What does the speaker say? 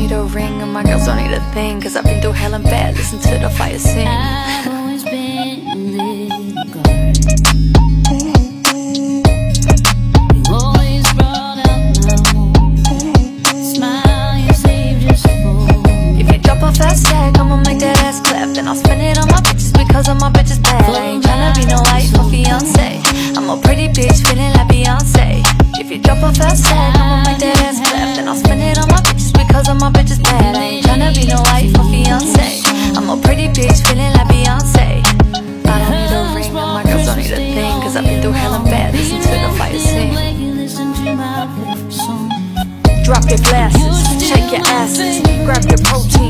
need a ring and my girls don't need a thing Cause I've been through hell and back, listen to the fire sing I've always been a little guard. You always brought out my home. Smile you saved just for. If you drop a fast stack, I'ma make that ass clap Then I'll spend it on my bitches because of my bitches bad I ain't tryna be no wife or fiance I'm a pretty bitch feeling like Beyonce If you drop a fast stack, I'ma make that my bitches because all my bitches bad. I ain't tryna be no wife or fiance. I'm a pretty bitch feeling like Beyonce. I don't need a ring, and my girls don't need a thing. Cause I've been through hell and bad. Listen to the fight scene. Drop your glasses, shake your asses, grab your protein.